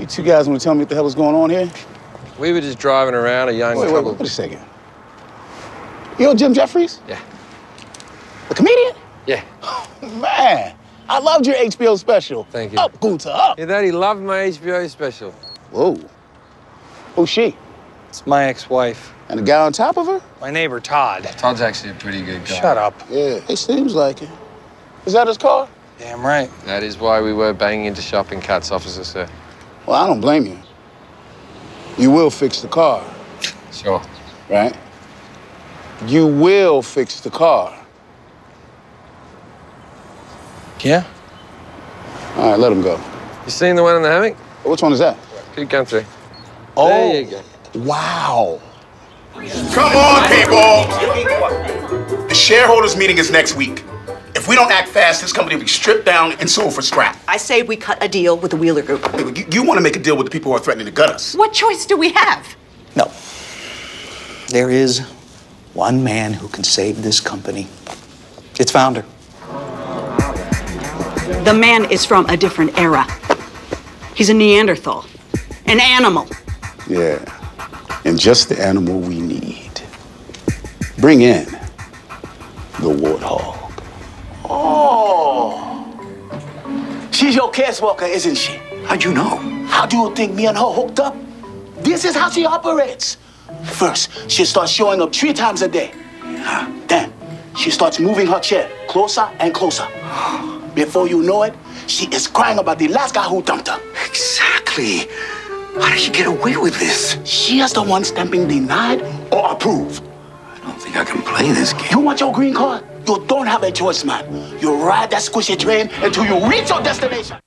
You two guys want to tell me what the hell is going on here? We were just driving around a young Wait, wait, couple. wait, a second. Yo, Jim Jefferies? Yeah. The comedian? Yeah. Man, I loved your HBO special. Thank you. Up, Gunta, up. Yeah, Daddy loved my HBO special. Whoa. Who's she? It's my ex-wife. And the guy on top of her? My neighbor, Todd. Todd's actually a pretty good guy. Shut up. Yeah, it seems like it. Is that his car? Damn right. That is why we were banging into shopping carts, officer, sir. Well, I don't blame you. You will fix the car, Sure. right? You will fix the car. Yeah? All right, let him go. You seen the one in the hammock? Which one is that? Keep going through. Oh, There you go. wow. Come on, people! The shareholders meeting is next week. If we don't act fast, this company will be stripped down and sold for scrap. I say we cut a deal with the Wheeler Group. You, you want to make a deal with the people who are threatening to gut us. What choice do we have? No. There is one man who can save this company. Its founder. The man is from a different era. He's a Neanderthal, an animal. Yeah, and just the animal we need. Bring in the warthog. She's your caseworker, isn't she? How'd you know? How do you think me and her hooked up? This is how she operates. First, she starts showing up three times a day. Then, she starts moving her chair closer and closer. Before you know it, she is crying about the last guy who dumped her. Exactly. How did she get away with this? She is the one stamping denied or approve. I don't think I can play this game. You want your green card? You don't have a choice, man. You ride that squishy train until you reach your destination.